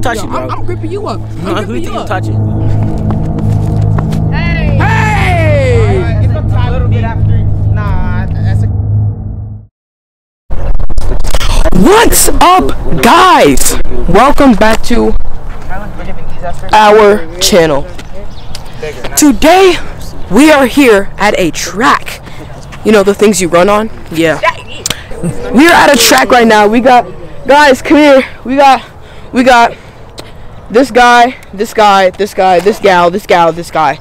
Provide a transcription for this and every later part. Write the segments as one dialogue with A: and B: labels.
A: you touch it, bro.
B: I'm, I'm gripping you up. I'm
A: No, who
B: gripping
A: you
B: you
A: think you
B: up.
A: touch it?
B: Hey!
C: It's a little bit after. Nah, that's a.
B: What's up, guys? Welcome back to our channel. Today, we are here at a track. You know the things you run on? Yeah. We are at a track right now. We got guys, come here. We got we got this guy, this guy, this guy, this gal, this gal, this guy.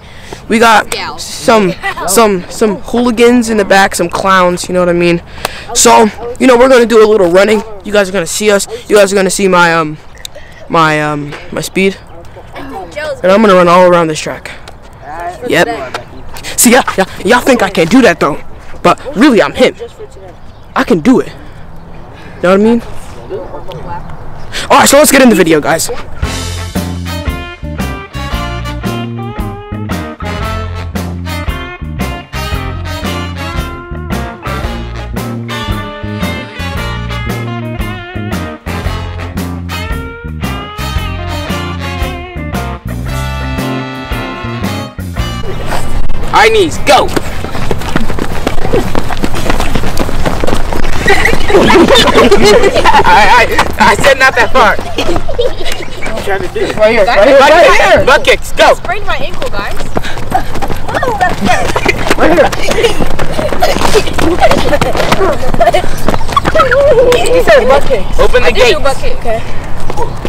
B: We got some some some hooligans in the back, some clowns, you know what I mean? So, you know, we're gonna do a little running. You guys are gonna see us. You guys are gonna see my um my um my speed. And I'm gonna run all around this track. Yep. See yeah, yeah y'all think I can't do that though. But really I'm him. I can do it. You know what I mean? Alright, so let's get in the video guys. Alright knees, go! I, I, I said not that far. Trying to do it. Right here, right here, right here. Butt kicks, go.
D: sprained my ankle, guys.
B: Right here. he said butt kicks.
A: Open the gate.
D: butt kick. Okay.
A: Right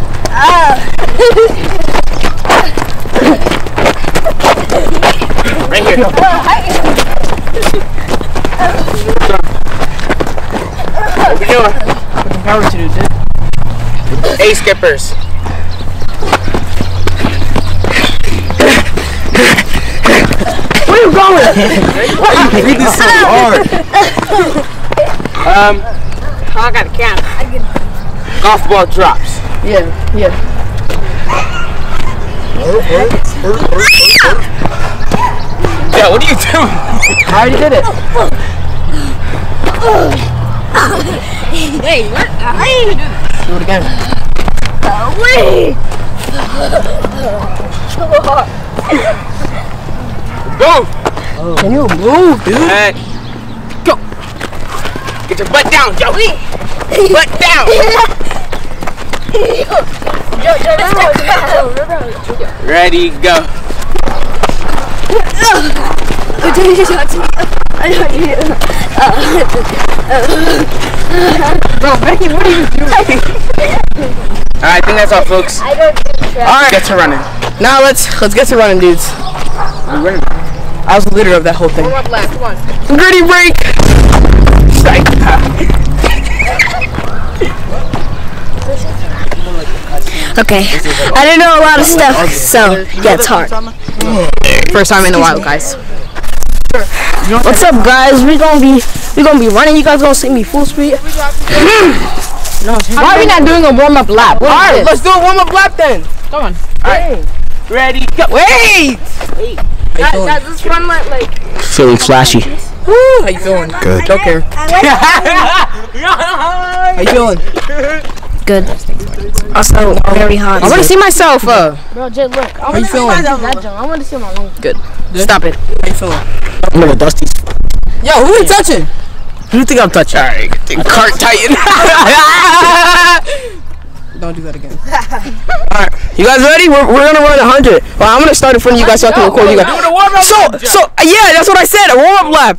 A: ah. Here. Open your
B: Power to do, dude.
A: A skippers.
B: Where you going?
A: Read this so hard. Um,
D: I got a count.
A: golf ball drops.
B: Yeah, yeah.
A: Yo, what are you doing?
B: I already did it.
D: Hey, what? How do you do this?
B: Do it again.
A: Go.
B: Can you move, dude?
A: And go. Get your butt down, Joe. butt down.
D: Joe, Joe, let's go. Joe, Joe, Joe.
A: Ready, go.
B: Bro, Becky, what are you doing?
A: All right, I think that's all, folks.
D: I don't think so.
A: All right, get to running.
B: Now let's let's get to running, dudes. I was the leader of that whole thing.
D: Warm up left, come on.
B: Gritty break.
E: Okay. I didn't know a lot of stuff, so yeah, it's hard.
B: First time in a while, guys.
E: What's up, guys? We gonna be we gonna be running. You guys gonna see me full speed? Hmm.
B: Why are we not doing a warm up lap? All right, let's do a warm up lap then. Come on. All right.
A: Ready, go.
B: Wait.
D: Guys, guys, let's run like, like
A: Feeling flashy.
B: Woo, how you feeling?
A: Good.
B: Don't care. How you feeling?
E: Good. Also very hot.
B: I want to see myself. Uh,
E: Bro, Jay, look. I
B: want to see
E: that jump. I want to see my long.
B: Good. Stop it. How you feeling?
A: I'm gonna dust these.
B: Yo, who you touching?
A: Who do you think I'm touching? All right, cart tighten.
B: Don't do that again. All right, you guys ready? We're, we're gonna run 100. Well, I'm gonna start in front of you guys so I can record you guys. So, so yeah, that's what I said. A warm up lap.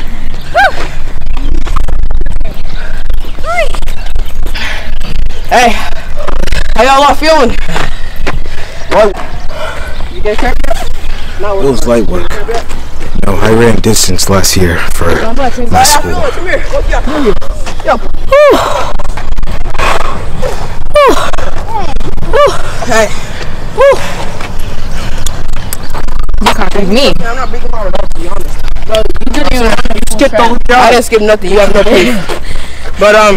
B: Hey, how y'all all feeling? What? You get hurt?
F: It was light work. No, I ran distance last year for my school.
B: Come here. Look, yo. Yo. Hey.
E: Me.
B: I'm not breaking my results, to be honest.
E: You didn't even Skip the whole job.
B: I didn't skip nothing. You have no proof. But um,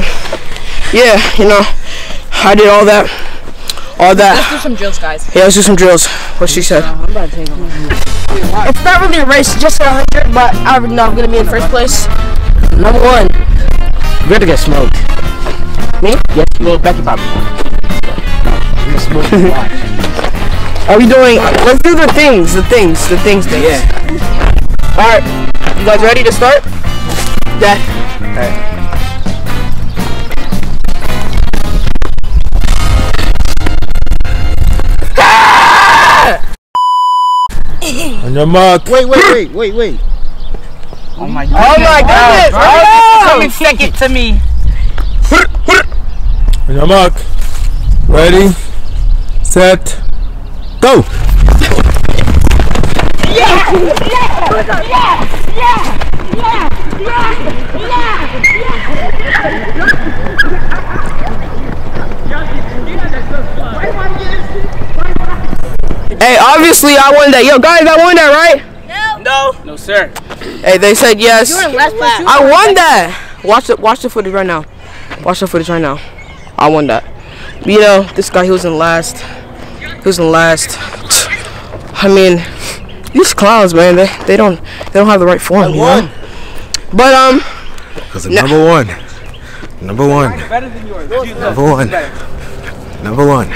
B: yeah, you know, I did all that, all that.
E: Let's do some drills, guys.
B: Yeah, let's do some drills. What she said.
G: It's not really a race, just a hundred, but I already know I'm gonna be in first place. Number one.
A: We're gonna get smoked.
G: Me?
A: Yes, well, Becky probably. We're gonna a lot.
B: Are we doing? Let's do the things, the things, the things. things.
A: Yeah.
B: All right, you guys ready to start? Yeah.
F: On your mark.
A: Wait, wait, wait, wait, wait.
D: Oh my god.
B: Oh my goodness! Oh, oh
D: Coming second to me.
F: On your mark. Ready. Set. Go.
B: Hey, obviously I won that. Yo, guys, I won that, right?
D: No. No, No, sir.
B: Hey, they said yes.
G: last place.
B: I won that. Watch the watch the footage right now. Watch the footage right now. I won that. You know, this guy he was in last. He was in last. I mean, these clowns, man, they they don't they don't have the right form, you know? But um,
F: Cause number one. Number one.
D: Better than yours.
F: Number one. Number one.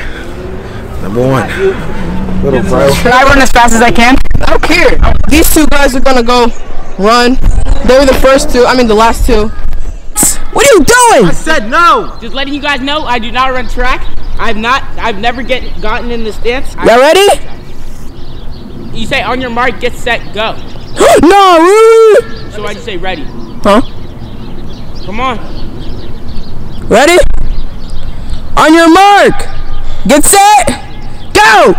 F: Number one. Little bro.
D: Can I run as fast as I can?
B: I don't care. These two guys are gonna go run. They were the first two. I mean, the last two. What are you doing?
A: I said no.
D: Just letting you guys know, I do not run track. I've not. I've never get gotten in this dance. I-
B: Y'all ready?
D: you say on your mark, get set, go.
B: no, really?
D: So I just say ready.
B: Huh?
D: Come on.
B: Ready? On your mark. Get set. Go.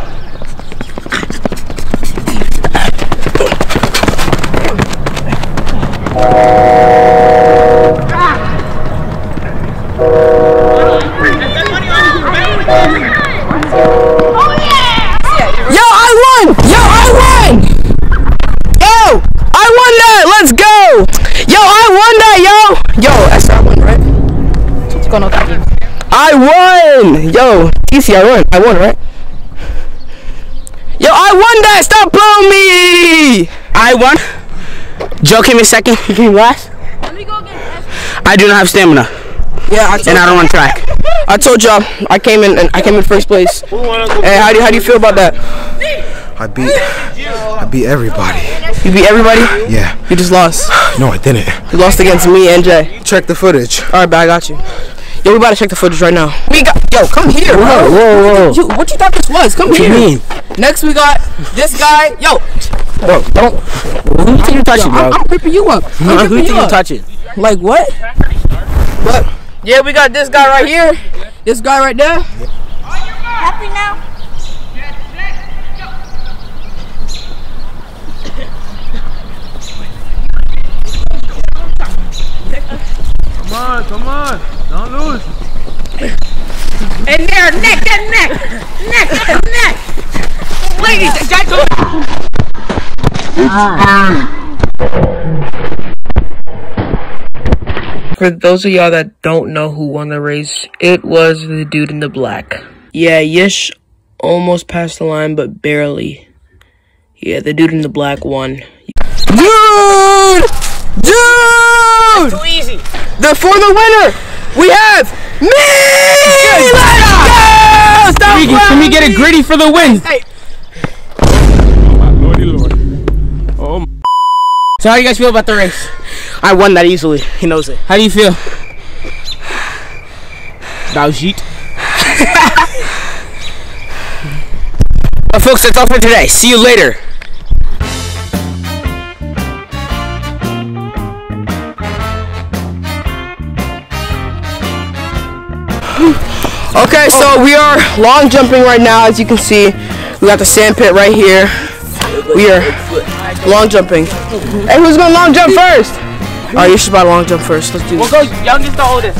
B: Yo, TC, I won. I won, right? Yo, I won that! Stop blowing me!
A: I won. Joe came in second. He came last. Let me go again. I do not have stamina,
B: Yeah, I told,
A: and I don't run track.
B: I told y'all I came in and I came in first place. Hey, how do you, how do you feel about that?
F: I beat. I beat everybody.
B: You beat everybody.
F: Yeah.
B: You just lost.
F: No, I didn't.
B: You lost against me and Jay.
F: Check the footage.
B: All right, but I got you. Yo, we about to check the footage right now. We got yo, come here, bro.
F: Whoa, whoa,
B: You, what you thought this was? Come here.
F: mean?
B: Next, we got this guy. Yo,
A: Bro, don't. Who you think you touching,
B: I'm,
A: bro?
B: I'm ripping you up. I'm
A: Who you think
B: you
A: you touching?
B: Like what? But yeah, we got this guy right here. This guy right there.
E: Happy now?
F: Come on, come on. Don't lose.
D: And there, neck, that neck, neck, and neck. Ladies and gentlemen.
B: For those of y'all that don't know who won the race, it was the dude in the black. Yeah, Yish almost passed the line, but barely. Yeah, the dude in the black won. Dude! Dude!
D: That's Too easy.
B: The for the winner, we have me. Let's go! Stop
A: Let me, let me get it gritty for the win.
F: Oh my Lordy Lord.
A: So how do you guys feel about the race? I won that easily. He knows it. How do you feel? Baljeet. well, folks, that's all for today. See you later.
B: Okay, so we are long jumping right now, as you can see. We got the sand pit right here. We are long jumping. Hey, who's gonna long jump first? All right, you should about to long jump first. Let's do this.
D: We'll
B: this.
D: go youngest to oldest.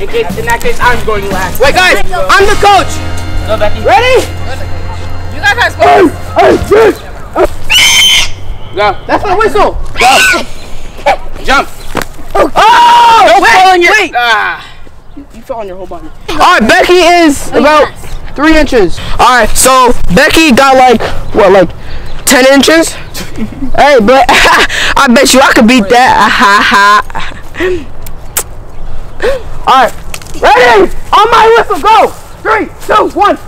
D: In, case, in that case, I'm going last.
B: Wait, guys, I'm the coach.
A: Go, Becky.
B: Ready?
D: You guys have to
A: Go.
B: That's my whistle.
A: Jump.
B: Oh!
A: Don't
B: wait,
A: fall on your.
B: wait.
A: Ah.
B: You fell on your whole body. All right, Becky is about three inches. All right, so Becky got like what, like ten inches? hey, but I bet you I could beat that. Ha ha. All right, ready? On my whistle, go. Three, two, one.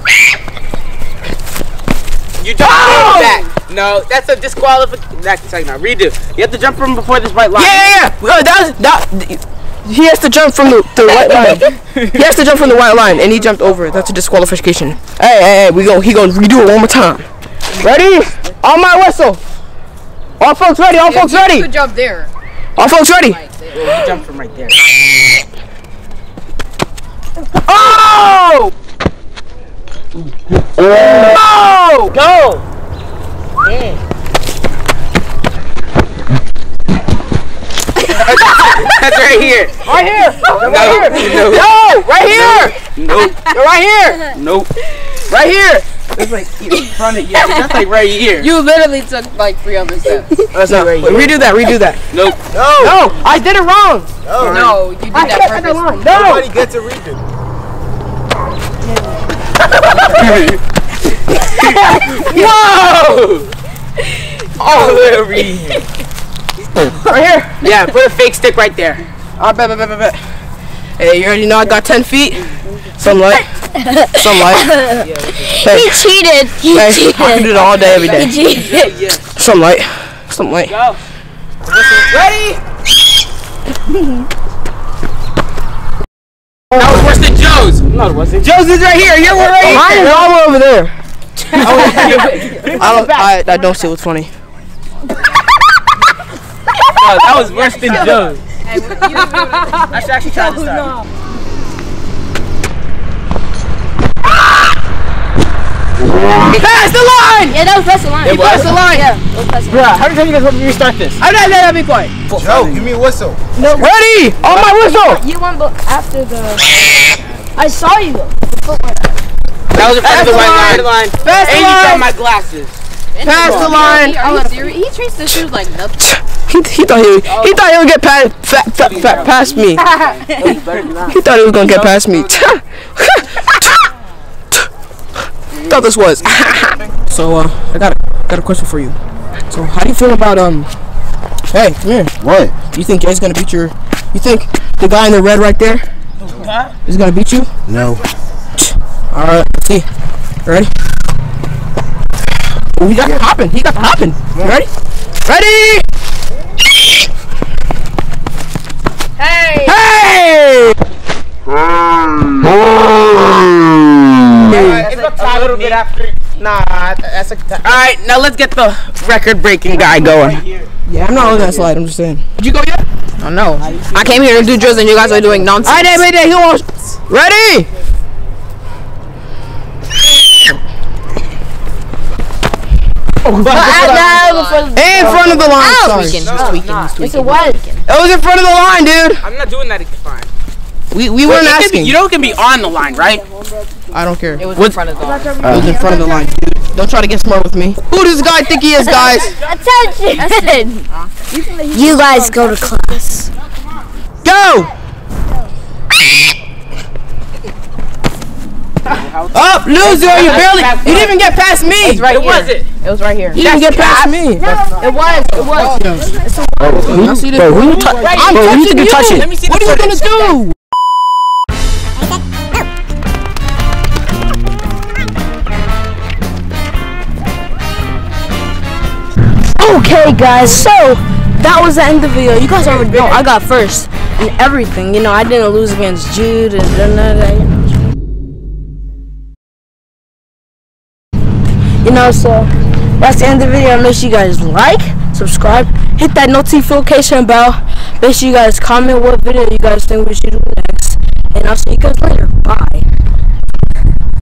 A: You jump from that. No, that's a disqualification. That's like now redo. You have to jump from before this white line.
B: Yeah, yeah, yeah. Uh, that was, that, he has to jump from the, the white line. he has to jump from the white line, and he jumped over it. That's a disqualification. Hey, hey, hey, we go. He gonna redo it one more time. Ready? On my whistle. All folks ready? All folks ready?
D: Good job there.
B: All folks ready?
A: You jump from right there.
B: Oh! Oh!
A: Go. That's right here.
B: Right here.
A: No,
B: Right here.
A: no,
B: No, right here.
A: nope,
B: You're right here.
A: nope.
B: Right here.
A: It's like in front of you. That's like right here.
D: You literally took like three other steps.
B: That's not right. Redo that. Redo that.
A: Nope.
B: No, No. I did it wrong.
D: No, No. you did
B: I
D: that
B: kept
D: purposely.
B: line. No.
F: Nobody gets a redo.
A: Whoa! Oh, little Reed.
B: Right here.
A: Yeah, put a fake stick right there.
B: I bet, bet, bet, bet, bet. Hey, you already know I got 10 feet. Some light. Some light. Hey,
E: He cheated. He
B: hey, I can
E: cheated.
B: do that all day, every day.
E: He
B: day.
E: cheated.
B: Some light. Some light.
A: Go.
B: Ready?
A: That was worse than Joe's. No, it wasn't. Joe's is right here. You're right here.
B: Mine is all over there. Oh, I don't, I, I don't see what's funny.
A: No, that was worse than Joe's. I should actually try to start. Ah!
B: Pass the line!
E: Yeah, that was past the line.
A: It was?
B: Pass the line!
E: Yeah, that was past the line.
A: Bruh, how many times you guys want me to restart this?
B: I'm not letting be quiet.
F: Joe, give me a whistle.
B: Ready? On my whistle!
E: You went after the. I saw you. Though.
A: That was in front of the white line.
B: Pass the
A: And you got my glasses.
B: Pass the line!
D: Are you serious? He treats the shoes like nothing.
B: He, he thought he, he thought he would get past, fat, fat, fat, past me. He thought he was gonna get past me. thought this was. so uh, I got a, got a question for you. So how do you feel about um? Hey, come here.
F: What?
B: You think Jay's gonna beat your? You think the guy in the red right there is gonna beat you?
F: No.
B: All right, let's see. Ready? Oh, he got the hopping. He got the hopping. You ready? Ready?
D: Hey!
B: Hey!
A: It's a little bit after. Nah, that's a. All right, now let's get the record-breaking guy going.
B: Yeah, I'm not on that slide. I'm just saying. Did you go yet?
D: Oh no. I came here to do drills and you guys are doing nonsense.
B: All right, Mayday. He wants. Ready? In front of the line. Oh, sorry.
D: Tweaking, he's tweaking, he's tweaking.
E: It was.
B: It was in front of the line, dude.
A: I'm not doing that. It's fine.
B: We we weren't
A: It be-
B: asking.
A: you know it can be on the line, right?
B: I don't care.
D: It was in front of the line.
B: It was in front of the line, dude. Don't try to get smart with me. Who does this guy think he is, guys?
E: Attention. You guys go to class.
B: Go! Up, loser! You barely. You didn't even get past me.
D: It's right
A: It
D: here.
A: wasn't.
D: It was right here.
B: You didn't get past me.
E: It was. It was.
B: I see this. Bro, who you tou- I'm
A: Bro,
B: touching
A: you can
B: you.
A: touch it. Let me see
B: what
A: the
B: are you gonna do?
E: Okay, guys. So that was the end of the video. You guys already know I got first and everything. You know, I didn't lose against Jude and none of that. You know, so that's the end of the video. Make sure you guys like, subscribe, hit that notification bell. Make sure you guys comment what video you guys think we should do next. And I'll see you guys later. Bye.